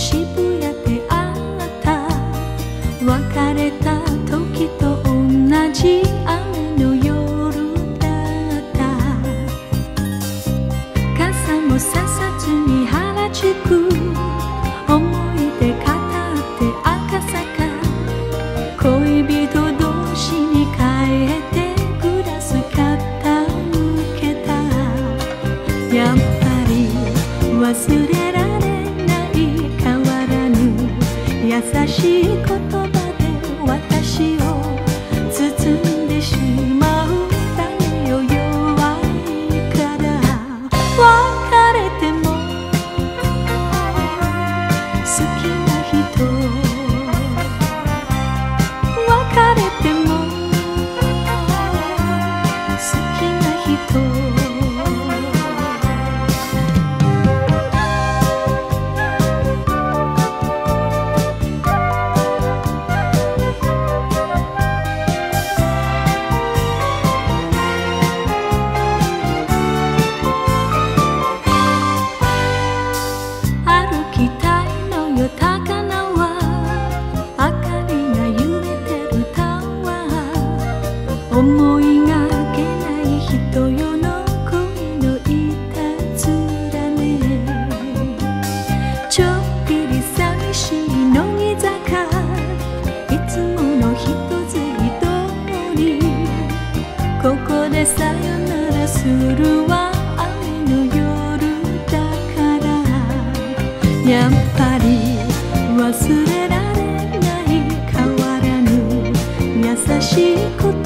渋谷であった別れた時と同じ雨の夜だった。傘もささずに腹ちく思い出語って赤坂。恋人同士に変えて暮らす傾けた。やっぱり忘れ優しい言葉思いがけない人よの恋のいたずらね。ちょっぴり寂しい乃木坂。いつもの人ずり通りここでさよならするわ雨の夜だから。やっぱり忘れられない。変わらぬ優しいこと